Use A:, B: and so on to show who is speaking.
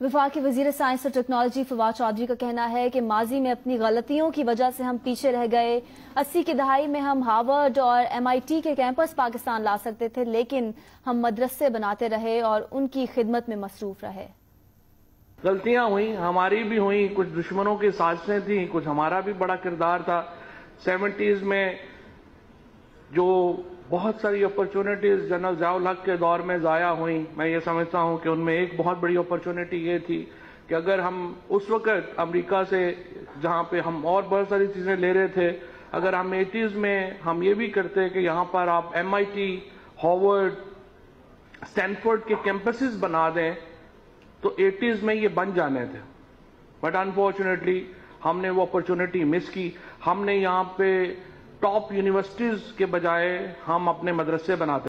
A: विफाकी वज़ीर साइंस और टेक्नोलॉजी फवाद चौधरी का कहना है कि माजी में अपनी गलतियों की वजह से हम पीछे रह गए। अस्सी की दहाई में हम हार्वर्ड और एमआईटी के कैंपस पाकिस्तान ला सकते थे, लेकिन हम मदरसे बनाते रहे और उनकी खिदमत में मसरूफ रहे।
B: गलतियाँ हुई, हमारी भी हुई, कुछ दुश्मनों की साजिशें थी, कुछ हमारा भी बड़ा किरदार था। सेवेंटीज में जो बहुत सारी अपॉर्चुनिटीज़ जनरल जयाउल हक के दौर में ज़ाया हुई। मैं ये समझता हूँ कि उनमें एक बहुत बड़ी अपॉर्चुनिटी ये थी कि अगर हम उस वक्त अमेरिका से, जहाँ पे हम और बहुत सारी चीज़ें ले रहे थे, अगर हम एटीज़ में हम ये भी करते कि यहाँ पर आप एमआईटी हॉवर्ड स्टैनफोर्ड के कैंपसेस बना दें तो एटीज़ में ये बन जाने थे। बट अनफॉर्चुनेटली हमने वो अपॉर्चुनिटी मिस की। हमने यहाँ पे टॉप यूनिवर्सिटीज के बजाय हम अपने मदरसे बनाते